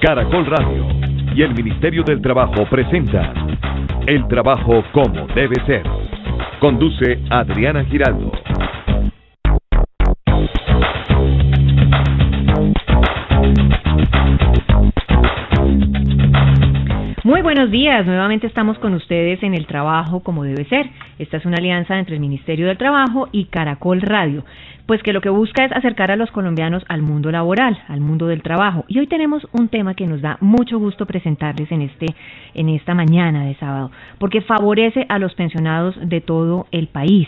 Caracol Radio y el Ministerio del Trabajo presenta El Trabajo como debe ser. Conduce Adriana Giraldo. Buenos días, nuevamente estamos con ustedes en el trabajo como debe ser. Esta es una alianza entre el Ministerio del Trabajo y Caracol Radio, pues que lo que busca es acercar a los colombianos al mundo laboral, al mundo del trabajo. Y hoy tenemos un tema que nos da mucho gusto presentarles en este en esta mañana de sábado, porque favorece a los pensionados de todo el país.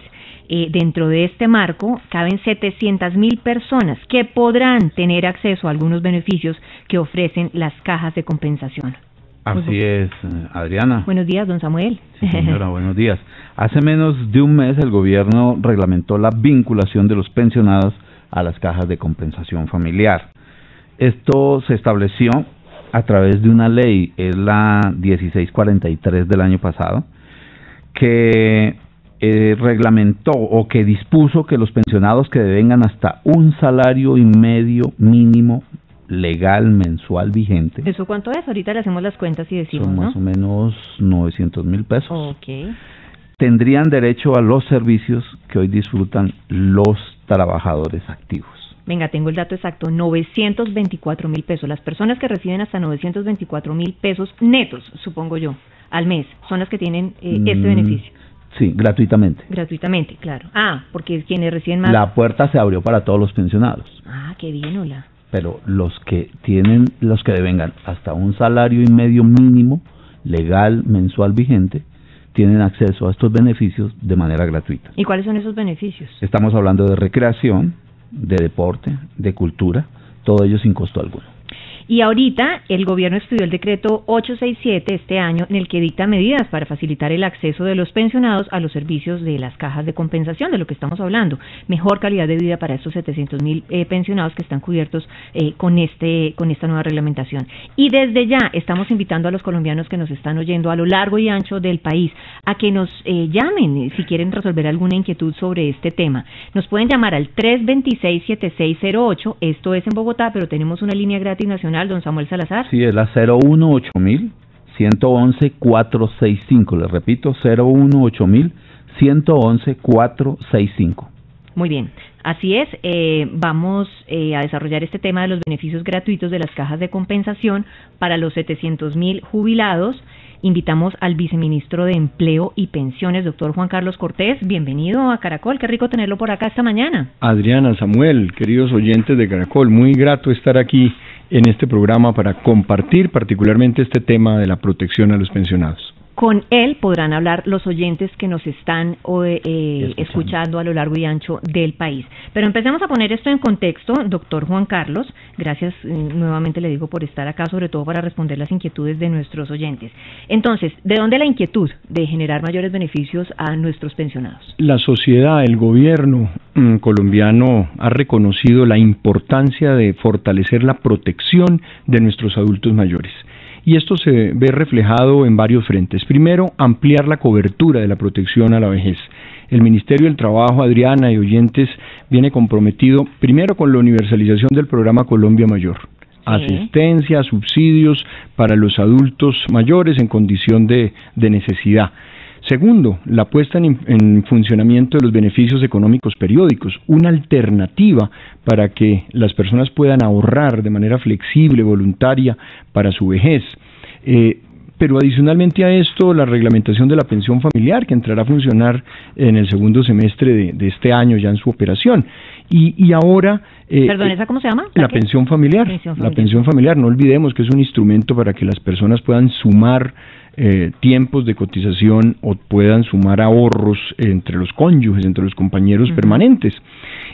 Eh, dentro de este marco caben 700 mil personas que podrán tener acceso a algunos beneficios que ofrecen las cajas de compensación. Así es, Adriana. Buenos días, don Samuel. Sí, señora, buenos días. Hace menos de un mes el gobierno reglamentó la vinculación de los pensionados a las cajas de compensación familiar. Esto se estableció a través de una ley, es la 1643 del año pasado, que eh, reglamentó o que dispuso que los pensionados que devengan hasta un salario y medio mínimo legal mensual vigente. ¿Eso cuánto es? Ahorita le hacemos las cuentas y decimos, Son más o menos 900 mil pesos. Ok. Tendrían derecho a los servicios que hoy disfrutan los trabajadores activos. Venga, tengo el dato exacto, 924 mil pesos. Las personas que reciben hasta 924 mil pesos netos, supongo yo, al mes, son las que tienen eh, este Mm, beneficio. Sí, gratuitamente. Gratuitamente, claro. Ah, porque quienes reciben más... La puerta se abrió para todos los pensionados, Ah, qué bien, hola. Pero los que tienen, los que devengan hasta un salario y medio mínimo legal mensual vigente, tienen acceso a estos beneficios de manera gratuita. ¿Y cuáles son esos beneficios? Estamos hablando de recreación, de deporte, de cultura, todo ello sin costo alguno. Y ahorita el gobierno estudió el decreto 867 este año en el que dicta medidas para facilitar el acceso de los pensionados a los servicios de las cajas de compensación, de lo que estamos hablando. Mejor calidad de vida para estos 700 mil eh, pensionados que están cubiertos eh, con, este, con esta nueva reglamentación. Y desde ya estamos invitando a los colombianos que nos están oyendo a lo largo y ancho del país a que nos eh, llamen si quieren resolver alguna inquietud sobre este tema. Nos pueden llamar al 326-7608, esto es en Bogotá, pero tenemos una línea gratis nacional, don Samuel Salazar. Sí, es la 018000 111 465. Les repito, 018000 111 465. Muy bien, así es. eh, vamos eh, a desarrollar este tema de los beneficios gratuitos de las cajas de compensación para los 700 mil jubilados. Invitamos al viceministro de Empleo y Pensiones, doctor Juan Carlos Cortés. Bienvenido a Caracol. Qué rico tenerlo por acá esta mañana. Adriana, Samuel, queridos oyentes de Caracol, muy grato estar aquí en este programa para compartir particularmente este tema de la protección a los pensionados. Con él podrán hablar los oyentes que nos están eh, Escuchando. escuchando a lo largo y ancho del país. Pero empecemos a poner esto en contexto, doctor Juan Carlos. Gracias eh, nuevamente le digo por estar acá, sobre todo para responder las inquietudes de nuestros oyentes. Entonces, ¿de dónde la inquietud de generar mayores beneficios a nuestros pensionados? La sociedad, el gobierno mm, colombiano ha reconocido la importancia de fortalecer la protección de nuestros adultos mayores. Y esto se ve reflejado en varios frentes. Primero, ampliar la cobertura de la protección a la vejez. El Ministerio del Trabajo, Adriana y oyentes, viene comprometido primero con la universalización del programa Colombia Mayor. Asistencia, subsidios para los adultos mayores en condición de, de necesidad. Segundo, la puesta en, en, funcionamiento de los beneficios económicos periódicos, una alternativa para que las personas puedan ahorrar de manera flexible, voluntaria, para su vejez. Eh, pero adicionalmente a esto, la reglamentación de la pensión familiar, que entrará a funcionar en el segundo semestre de, de este año ya en su operación. Y, y ahora... Eh, Perdón, ¿esa cómo se llama? La, pensión familiar, pensión familiar. La pensión familiar, no olvidemos que es un instrumento para que las personas puedan sumar eh, tiempos de cotización o puedan sumar ahorros entre los cónyuges, entre los compañeros uh -huh. permanentes.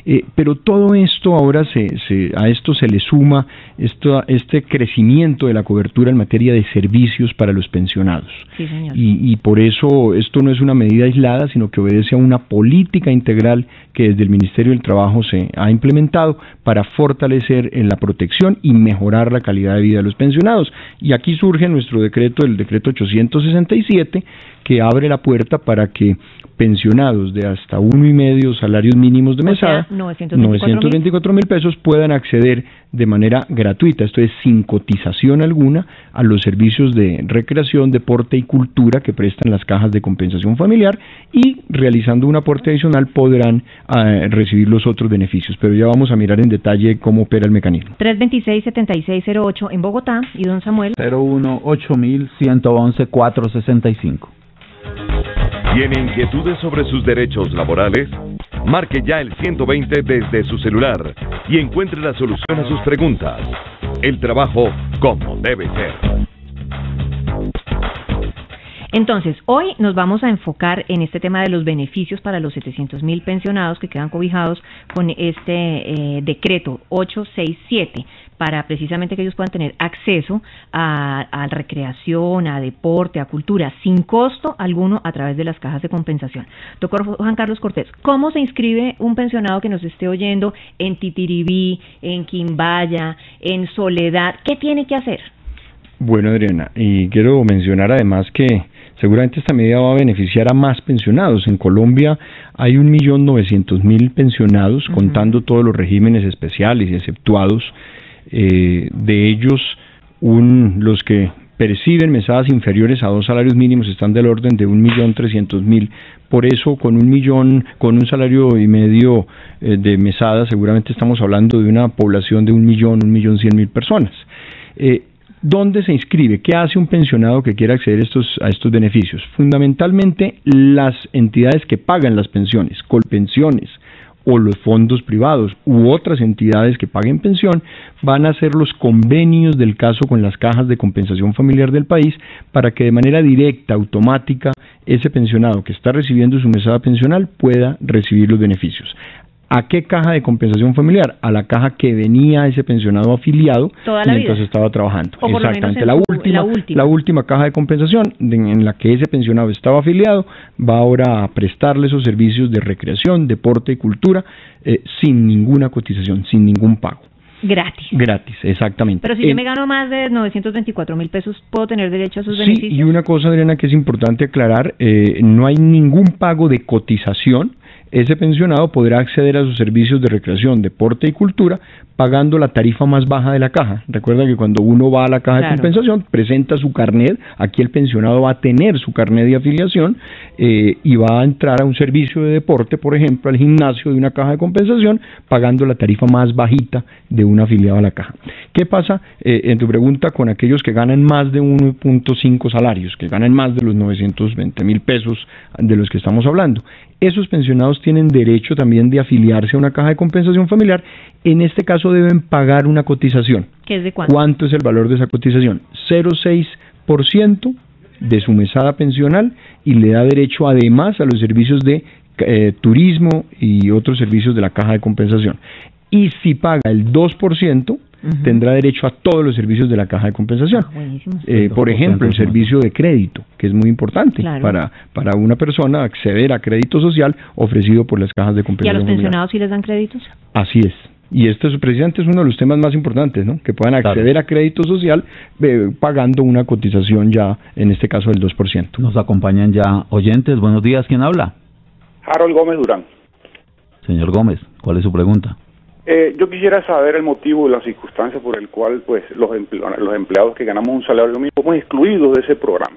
Eh, pero todo esto ahora se, se, a esto se le suma esto, este crecimiento de la cobertura en materia de servicios para los pensionados. Sí, y, y, por eso esto no es una medida aislada, sino que obedece a una política integral que desde el Ministerio del Trabajo se ha implementado para fortalecer en la protección y mejorar la calidad de vida de los pensionados. Y aquí surge nuestro decreto, el decreto 867, que abre la puerta para que pensionados de hasta uno y medio salarios mínimos de mesada, 924 mil pesos, puedan acceder de manera gratuita, esto es sin cotización alguna, a los servicios de recreación, deporte y cultura que prestan las cajas de compensación familiar y realizando un aporte adicional podrán eh, recibir los otros beneficios. Pero ya vamos a mirar en detalle cómo opera el mecanismo. 326-7608 en Bogotá y don Samuel. 018-111-465. ¿Tiene inquietudes sobre sus derechos laborales? Marque ya el 120 desde su celular y encuentre la solución a sus preguntas. El trabajo como debe ser. Entonces, hoy nos vamos a enfocar en este tema de los beneficios para los 700 mil pensionados que quedan cobijados con este eh, decreto 867 para precisamente que ellos puedan tener acceso a, a, recreación, a deporte, a cultura, sin costo alguno a través de las cajas de compensación. Doctor Juan Carlos Cortés, ¿cómo se inscribe un pensionado que nos esté oyendo en Titiribí, en Quimbaya, en Soledad? ¿Qué tiene que hacer? Bueno, Adriana, y quiero mencionar además que seguramente esta medida va a beneficiar a más pensionados. En Colombia hay un millón novecientos mil pensionados, contando todos los regímenes especiales y exceptuados. Eh, de ellos, un, los que perciben mesadas inferiores a dos salarios mínimos están del orden de un millón trescientos mil. Por eso, con un millón, con un salario y medio eh, de mesadas, seguramente estamos hablando de una población de un millón, un millón cien mil personas. Eh, ¿Dónde se inscribe? ¿Qué hace un pensionado que quiera acceder a estos, beneficios? Fundamentalmente las entidades que pagan las pensiones, Colpensiones o los fondos privados u otras entidades que paguen pensión van a hacer los convenios del caso con las cajas de compensación familiar del país para que de manera directa, automática, ese pensionado que está recibiendo su mesada pensional pueda recibir los beneficios. ¿A qué caja de compensación familiar? A la caja que venía ese pensionado afiliado mientras estaba trabajando. Exactamente. La, última, la, última, caja de compensación en la que ese pensionado estaba afiliado va ahora a prestarle esos servicios de recreación, deporte y cultura eh, sin ninguna cotización, sin ningún pago. Gratis. Gratis, exactamente. Pero si yo me gano más de 924 mil pesos, ¿puedo tener derecho a sus beneficios? Sí, y una cosa, Adriana, que es importante aclarar, eh, no hay ningún pago de cotización ese pensionado podrá acceder a sus servicios de recreación, deporte y cultura pagando la tarifa más baja de la caja. Recuerda que cuando uno va a la caja de compensación, presenta su carnet, aquí el pensionado va a tener su carnet de afiliación eh, y va a entrar a un servicio de deporte, por ejemplo, al gimnasio de una caja de compensación, pagando la tarifa más bajita de un afiliado a la caja. ¿Qué pasa eh, en tu pregunta con aquellos que ganan más de 1.5 salarios, que ganan más de los 920 mil pesos de los que estamos hablando? esos pensionados tienen derecho también de afiliarse a una caja de compensación familiar. En este caso deben pagar una cotización. ¿Qué es de cuánto? ¿Cuánto es el valor de esa cotización? 0,6% de su mesada pensional y le da derecho además a los servicios de eh, turismo y otros servicios de la caja de compensación. Y si paga el 2%, tendrá derecho a todos los servicios de la caja de compensación. Ah, eh, por ejemplo, el servicio de crédito, que es muy importante para, para una persona acceder a crédito social ofrecido por las cajas de compensación. ¿Y a los pensionados sí les dan créditos? Así es. Y esto es, precisamente es uno de los temas más importantes, ¿no? Que puedan acceder a crédito social eh, pagando una cotización ya, en este caso, del 2%. Nos acompañan ya oyentes. Buenos días, ¿quién habla? Harold Gómez Durán. Señor Gómez, ¿cuál es su pregunta? Eh, yo quisiera saber el motivo y las circunstancias por el cual pues los, los empleados que ganamos un salario mínimo somos excluidos de ese programa.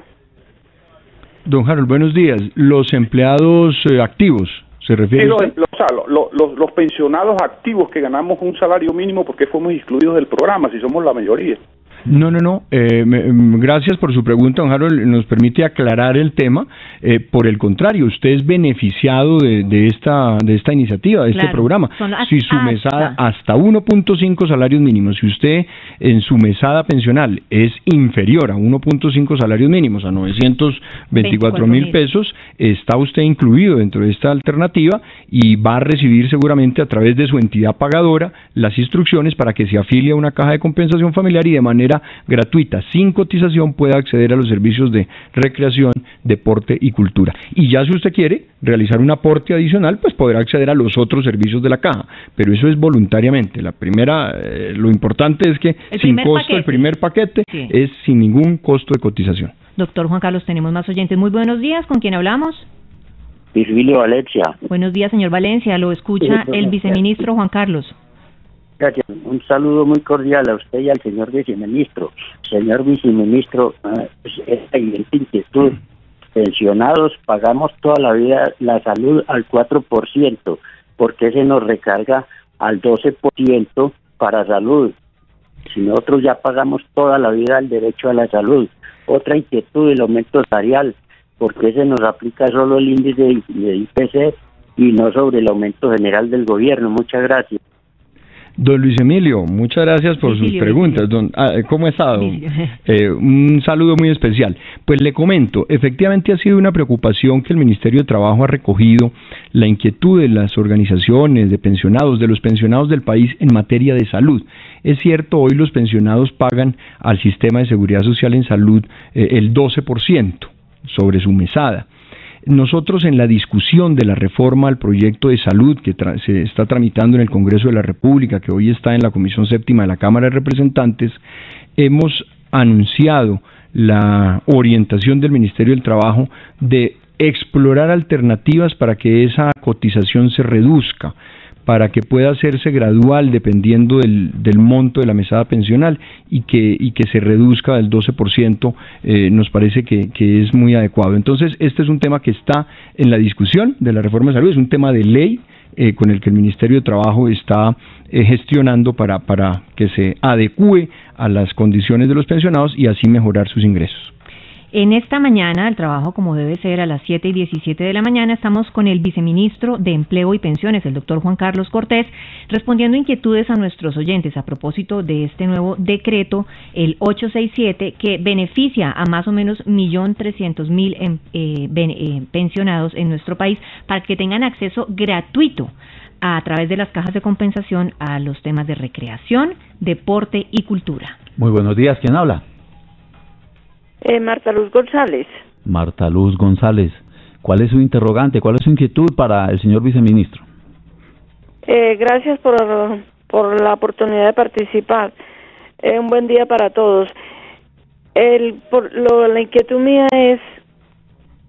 Don Harold, buenos días. Los empleados eh, activos, ¿se refiere? Sí, los, los, los, pensionados activos que ganamos un salario mínimo, porque fuimos excluidos del programa si somos la mayoría? No, no, no. Eh, mm, gracias por su pregunta, don Harold. Nos permite aclarar el tema. Eh, por el contrario, usted es beneficiado de, esta de esta iniciativa, de este programa. Si su mesada hasta 1.5 salarios mínimos, si usted en su mesada pensional es inferior a 1.5 salarios mínimos, a 924 mil pesos, está usted incluido dentro de esta alternativa y va a recibir seguramente a través de su entidad pagadora las instrucciones para que se afilie a una caja de compensación familiar y de manera manera gratuita, sin cotización, pueda acceder a los servicios de recreación, deporte y cultura. Y ya si usted quiere realizar un aporte adicional, pues podrá acceder a los otros servicios de la caja, pero eso es voluntariamente. La primera, eh, lo importante es que sin costo el primer paquete es sin ningún costo de cotización. Doctor Juan Carlos, tenemos más oyentes. Muy buenos días, ¿con quién hablamos? Virgilio Valencia. Buenos días, señor Valencia. Lo escucha el viceministro Juan Carlos. Un saludo muy cordial a usted y al señor viceministro. Señor viceministro, esta inquietud. Pensionados pagamos toda la vida la salud al 4%. ¿Por qué se nos recarga al 12% para salud? Si nosotros ya pagamos toda la vida el derecho a la salud. Otra inquietud, el aumento salarial. ¿Por qué se nos aplica solo el índice de IPC y no sobre el aumento general del gobierno? Muchas gracias. Don Luis Emilio, muchas gracias por sus preguntas. Don, ah, ¿Cómo ha estado? Eh, un saludo muy especial. Pues le comento, efectivamente ha sido una preocupación que el Ministerio de Trabajo ha recogido la inquietud de las organizaciones de pensionados, de los pensionados del país en materia de salud. Es cierto, hoy los pensionados pagan al sistema de seguridad social en salud eh, el 12% sobre su mesada. Nosotros en la discusión de la reforma al proyecto de salud que se está tramitando en el Congreso de la República, que hoy está en la Comisión Séptima de la Cámara de Representantes, hemos anunciado la orientación del Ministerio del Trabajo de explorar alternativas para que esa cotización se reduzca para que pueda hacerse gradual dependiendo del, del monto de la mesada pensional y que, y que se reduzca del 12%, eh, nos parece que, que, es muy adecuado. Entonces, este es un tema que está en la discusión de la reforma de salud, es un tema de ley eh, con el que el Ministerio de Trabajo está eh, gestionando para, para que se adecue a las condiciones de los pensionados y así mejorar sus ingresos. En esta mañana, el trabajo como debe ser a las 7 y 17 de la mañana, estamos con el viceministro de Empleo y Pensiones, el doctor Juan Carlos Cortés, respondiendo inquietudes a nuestros oyentes a propósito de este nuevo decreto, el 867, que beneficia a más o menos 1.300.000 em, eh, eh, pensionados en nuestro país para que tengan acceso gratuito a través de las cajas de compensación a los temas de recreación, deporte y cultura. Muy buenos días, ¿quién habla? Eh, Marta Luz González. Marta Luz González. ¿Cuál es su interrogante? ¿Cuál es su inquietud para el señor viceministro? Eh, gracias por, por la oportunidad de participar. Eh, un buen día para todos. El, por, lo, la inquietud mía es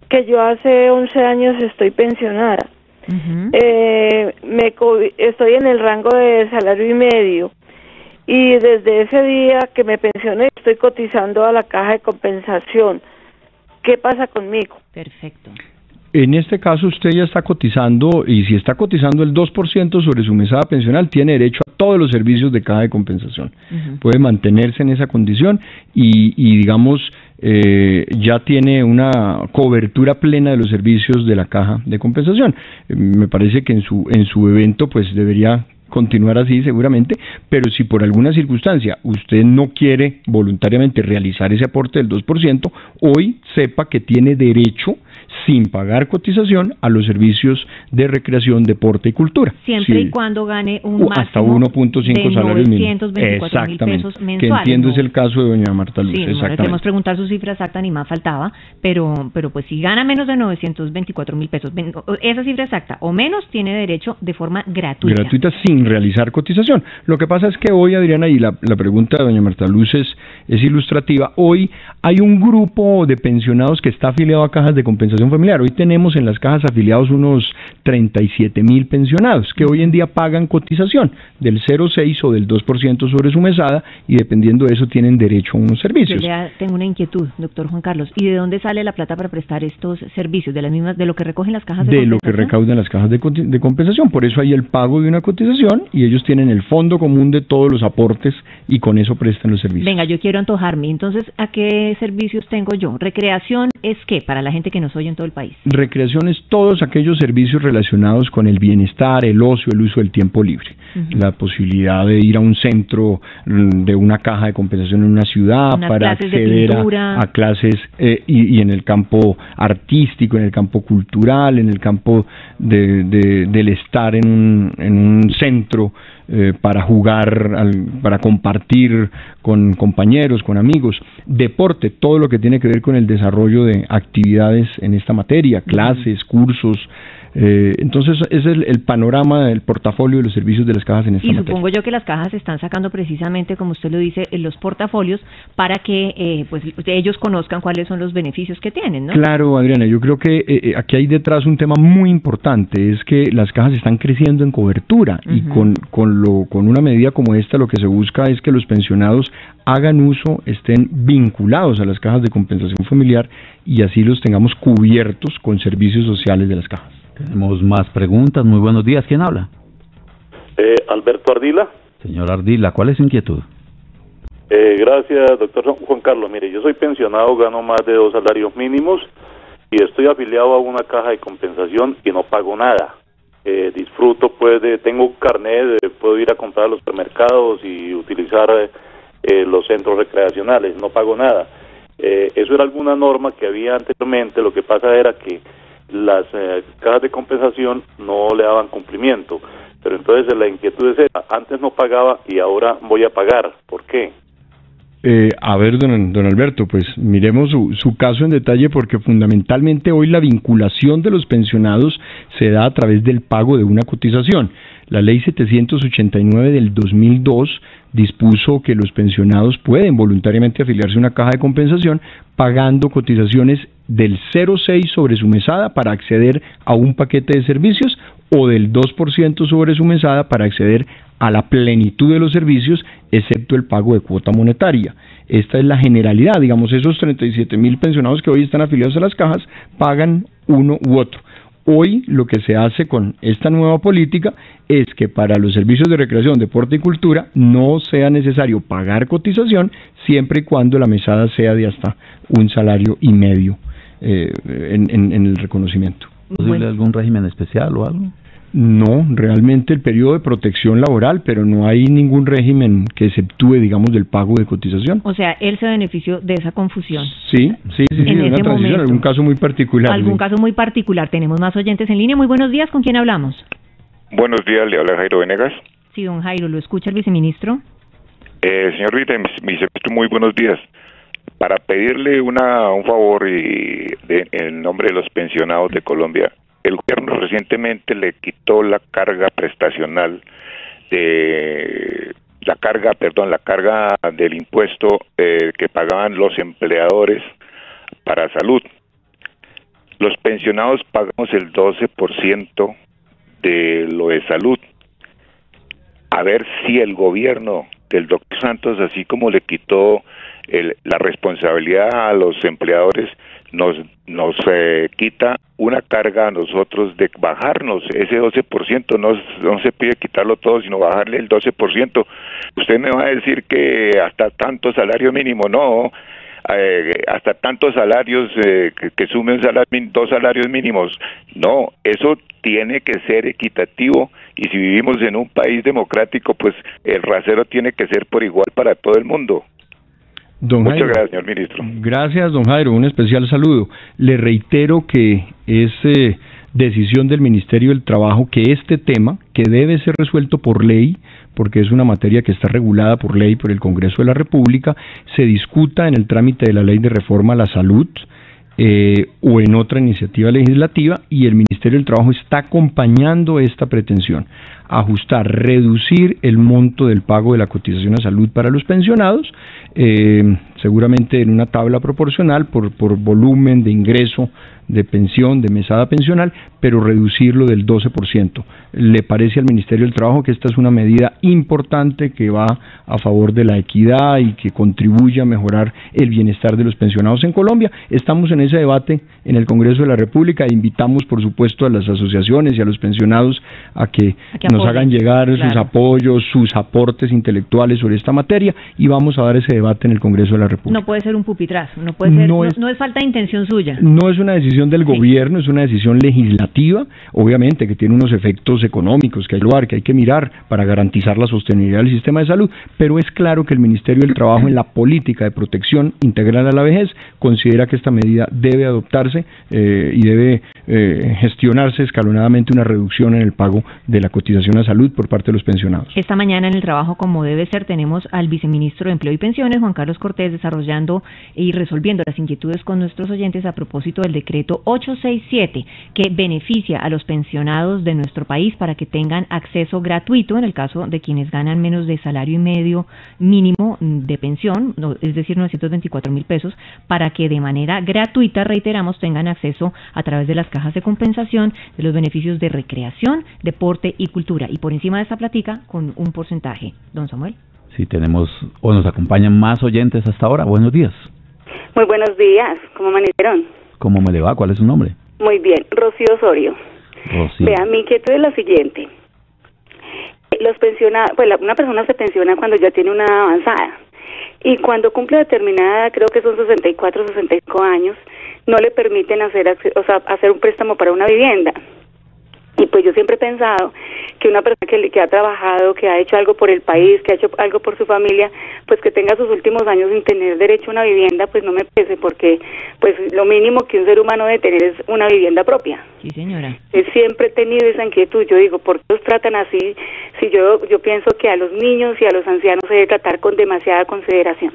que yo hace 11 años estoy pensionada. eh, me, estoy en el rango de salario y medio y desde ese día que me pensioné estoy cotizando a la caja de compensación. ¿Qué pasa conmigo? Perfecto. En este caso usted ya está cotizando y si está cotizando el 2% sobre su mesada pensional tiene derecho a todos los servicios de caja de compensación. Puede mantenerse en esa condición y, y digamos eh, ya tiene una cobertura plena de los servicios de la caja de compensación. Eh, me parece que en su en su evento pues debería continuar así seguramente, pero si por alguna circunstancia usted no quiere voluntariamente realizar ese aporte del 2%, hoy sepa que tiene derecho sin pagar cotización a los servicios de recreación, deporte y cultura. Siempre y cuando gane un máximo hasta 1.5 salarios mínimos. Exactamente. Pesos Que entiendo es el caso de doña Marta Luz. Sí, no queremos preguntar su cifra exacta ni más faltaba, pero pero pues si gana menos de 924 mil pesos, esa cifra exacta o menos tiene derecho de forma gratuita. Gratuita sin realizar cotización. Lo que pasa es que hoy, Adriana, y la, la pregunta de doña Marta Luz es, es ilustrativa, hoy hay un grupo de pensionados que está afiliado a cajas de compensación familiar. Hoy tenemos en las cajas afiliados unos 37 mil pensionados que hoy en día pagan cotización del 0,6 o del 2% sobre su mesada y dependiendo de eso tienen derecho a unos servicios. Yo tengo una inquietud, doctor Juan Carlos. ¿Y de dónde sale la plata para prestar estos servicios? ¿De las mismas, de lo que recogen las cajas de, compensación? De lo que recaudan las cajas de, de compensación. Por eso hay el pago de una cotización y ellos tienen el fondo común de todos los aportes y con eso prestan los servicios. Venga, yo quiero antojarme. Entonces, ¿a qué servicios tengo yo? ¿Recreación es qué para la gente que nos oye en todo el país? Recreación es todos aquellos servicios relacionados con el bienestar, el ocio, el uso del tiempo libre. La posibilidad de ir a un centro mm, de una caja de compensación en una ciudad para acceder a, clases eh, y, en el campo artístico, en el campo cultural, en el campo de, del estar en un, en un centro eh, para jugar, para compartir con compañeros, con amigos, deporte, todo lo que tiene que ver con el desarrollo de actividades en esta materia, clases, cursos, eh, entonces, es el, panorama del portafolio de los servicios de las cajas en esta Y supongo yo que las cajas están sacando precisamente, como usted lo dice, en los portafolios para que eh, pues ellos conozcan cuáles son los beneficios que tienen, ¿no? Claro, Adriana, yo creo que eh, aquí hay detrás un tema muy importante, es que las cajas están creciendo en cobertura y con, con, lo, con una medida como esta lo que se busca es que los pensionados hagan uso, estén vinculados a las cajas de compensación familiar y así los tengamos cubiertos con servicios sociales de las cajas. Tenemos más preguntas. Muy buenos días. ¿Quién habla? Eh, Alberto Ardila. Señor Ardila, ¿cuál es su inquietud? Eh, gracias, doctor Juan Carlos. Mire, yo soy pensionado, gano más de dos salarios mínimos y estoy afiliado a una caja de compensación y no pago nada. Eh, disfruto, pues, de, tengo un carnet, puedo ir a comprar a los supermercados y utilizar los centros recreacionales, no pago nada. eso era alguna norma que había anteriormente, lo que pasa era que las eh, cajas de compensación no le daban cumplimiento. Pero entonces la inquietud es antes no pagaba y ahora voy a pagar. ¿Por qué? Eh, a ver, don, don, Alberto, pues miremos su, su, caso en detalle porque fundamentalmente hoy la vinculación de los pensionados se da a través del pago de una cotización. La ley 789 del 2002 dispuso que los pensionados pueden voluntariamente afiliarse a una caja de compensación pagando cotizaciones del 0,6 sobre su mesada para acceder a un paquete de servicios o del 2% sobre su mesada para acceder a la plenitud de los servicios, excepto el pago de cuota monetaria. Esta es la generalidad, digamos, esos 37 mil pensionados que hoy están afiliados a las cajas pagan uno u otro. Hoy lo que se hace con esta nueva política es que para los servicios de recreación, deporte y cultura no sea necesario pagar cotización siempre y cuando la mesada sea de hasta un salario y medio eh, en, el reconocimiento. ¿Posible algún régimen especial o algo? No, realmente el periodo de protección laboral, pero no hay ningún régimen que exceptúe, digamos, del pago de cotización. O sea, él se benefició de esa confusión. Sí, sí, sí, en una transición, algún caso muy particular. Algún caso muy particular. Tenemos más oyentes en línea. Muy buenos días, ¿con quién hablamos? Buenos días, le habla Jairo Venegas. Sí, don Jairo, ¿lo escucha el viceministro? Eh, señor viceministro, muy buenos días para pedirle una, un favor y en nombre de los pensionados de Colombia. El gobierno recientemente le quitó la carga prestacional de la carga, perdón, la carga del impuesto eh, que pagaban los empleadores para salud. Los pensionados pagamos el 12% de lo de salud. A ver si el gobierno del doctor Santos, así como le quitó la responsabilidad a los empleadores nos, nos eh, quita una carga a nosotros de bajarnos ese 12%, no, no se pide quitarlo todo, sino bajarle el 12%. Usted me va a decir que hasta tanto salario mínimo, no, eh, hasta tantos salarios eh, que, sumen dos salarios mínimos. No, eso tiene que ser equitativo y si vivimos en un país democrático, pues el rasero tiene que ser por igual para todo el mundo. Muchas gracias, señor ministro. Gracias, don Jairo. Un especial saludo. Le reitero que es eh, decisión del Ministerio del Trabajo que este tema, que debe ser resuelto por ley, porque es una materia que está regulada por ley por el Congreso de la República, se discuta en el trámite de la ley de reforma a la salud, eh, o en otra iniciativa legislativa y el Ministerio del Trabajo está acompañando esta pretensión, ajustar, reducir el monto del pago de la cotización a salud para los pensionados, eh, seguramente en una tabla proporcional por, por volumen de ingreso de pensión, de mesada pensional, pero reducirlo del 12%. ¿Le parece al Ministerio del Trabajo que esta es una medida importante que va a favor de la equidad y que contribuye a mejorar el bienestar de los pensionados en Colombia? Estamos en ese debate en el Congreso de la República e invitamos, por supuesto, a las asociaciones y a los pensionados a que, nos hagan llegar sus apoyos, sus aportes intelectuales sobre esta materia y vamos a dar ese debate en el Congreso de la República. No puede ser un pupitrazo, no puede ser, no, es, no es falta de intención suya. No es una decisión decisión del gobierno, es una decisión legislativa, obviamente que tiene unos efectos económicos que hay lugar, que hay que mirar para garantizar la sostenibilidad del sistema de salud, pero es claro que el Ministerio del Trabajo en la política de protección integral a la vejez considera que esta medida debe adoptarse eh, y debe eh, gestionarse escalonadamente una reducción en el pago de la cotización a salud por parte de los pensionados. Esta mañana en el trabajo como debe ser tenemos al viceministro de Empleo y Pensiones, Juan Carlos Cortés, desarrollando y resolviendo las inquietudes con nuestros oyentes a propósito del decreto 867 que beneficia a los pensionados de nuestro país para que tengan acceso gratuito en el caso de quienes ganan menos de salario y medio mínimo de pensión, es decir, 924 mil pesos, para que de manera gratuita, reiteramos, tengan acceso a través de las cajas de compensación de los beneficios de recreación, deporte y cultura. Y por encima de esta platica, con un porcentaje. Don Samuel. Sí, tenemos o nos acompañan más oyentes hasta ahora. Buenos días. Muy buenos días. ¿Cómo amanecieron? ¿Cómo me le va? ¿Cuál es su nombre? Muy bien, Rocío Osorio. Rocío. Vea, mi inquietud es la siguiente. Los pensionados, pues una persona se pensiona cuando ya tiene una avanzada y cuando cumple determinada, creo que son 64, 65 años, no le permiten hacer, o sea, hacer un préstamo para una vivienda. Y pues yo siempre he pensado que una persona que, que, ha trabajado, que ha hecho algo por el país, que ha hecho algo por su familia, pues que tenga sus últimos años sin tener derecho a una vivienda, pues no me pese, porque pues lo mínimo que un ser humano debe tener es una vivienda propia. Sí, señora. siempre he tenido esa inquietud. Yo digo, ¿por qué los tratan así? Si yo, yo pienso que a los niños y a los ancianos se debe tratar con demasiada consideración.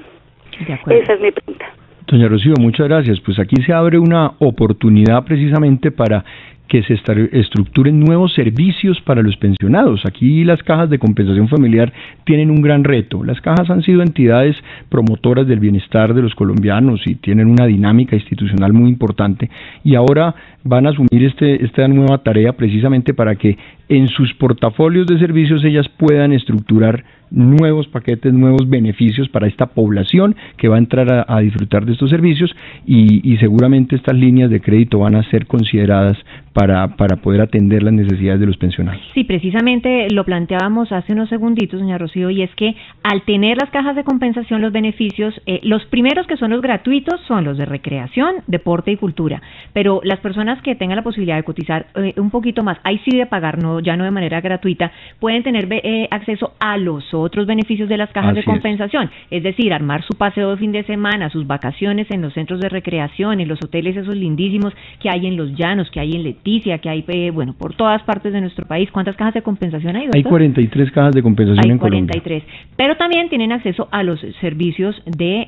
Esa es mi pregunta. Doña Rocío, muchas gracias. Pues aquí se abre una oportunidad precisamente para que se estructuren nuevos servicios para los pensionados. Aquí las cajas de compensación familiar tienen un gran reto. Las cajas han sido entidades promotoras del bienestar de los colombianos y tienen una dinámica institucional muy importante y ahora van a asumir este, esta nueva tarea precisamente para que en sus portafolios de servicios ellas puedan estructurar nuevos paquetes, nuevos beneficios para esta población que va a entrar a, disfrutar de estos servicios y, seguramente estas líneas de crédito van a ser consideradas para, para poder atender las necesidades de los pensionados. Sí, precisamente lo planteábamos hace unos segunditos, doña Rocío, y es que al tener las cajas de compensación, los beneficios, eh, los primeros que son los gratuitos son los de recreación, deporte y cultura, pero las personas que tengan la posibilidad de cotizar eh, un poquito más, ahí sí de pagar, no, ya no de manera gratuita, pueden tener eh, acceso a los otros beneficios de las cajas de compensación, es. decir, armar su paseo de fin de semana, sus vacaciones en los centros de recreación, en los hoteles esos lindísimos que hay en los llanos, que hay en Leticia, que hay, eh, bueno, por todas partes de nuestro país. ¿Cuántas cajas de compensación hay? Hay 43 cajas de compensación en 43. Pero también tienen acceso a los servicios de,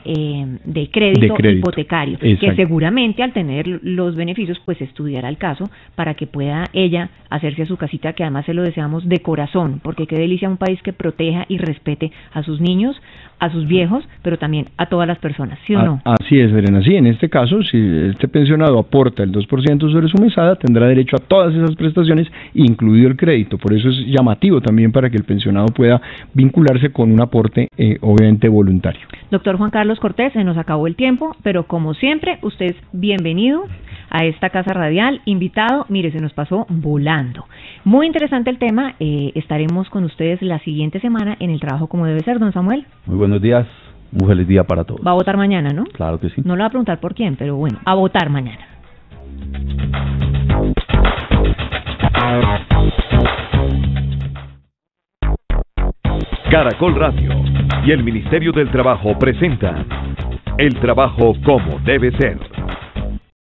de, crédito hipotecario, que seguramente al tener los beneficios, pues estudiará el caso para que pueda ella hacerse a su casita, que además se lo deseamos de corazón, porque qué delicia un país que proteja y respete a sus niños, a sus viejos, pero también a todas las personas, ¿sí o no? Así es, Verena. Sí, en este caso, si este pensionado aporta el 2% sobre su mesada, tendrá derecho a todas esas prestaciones, incluido el crédito. Por eso es llamativo también para que el pensionado pueda vincularse con un aporte, eh, obviamente, voluntario. Doctor Juan Carlos Cortés, se nos acabó el tiempo, pero como siempre, usted es bienvenido a esta casa radial, invitado. Mire, se nos pasó volando. Muy interesante el tema. Eh, estaremos con ustedes la siguiente semana en el trabajo como debe ser, don Samuel. Muy buenos días. Un feliz día para todos. Va a votar mañana, ¿no? Claro que sí. No le va a preguntar por quién, pero bueno, a votar mañana. Caracol Radio y el Ministerio del Trabajo presentan El trabajo como debe ser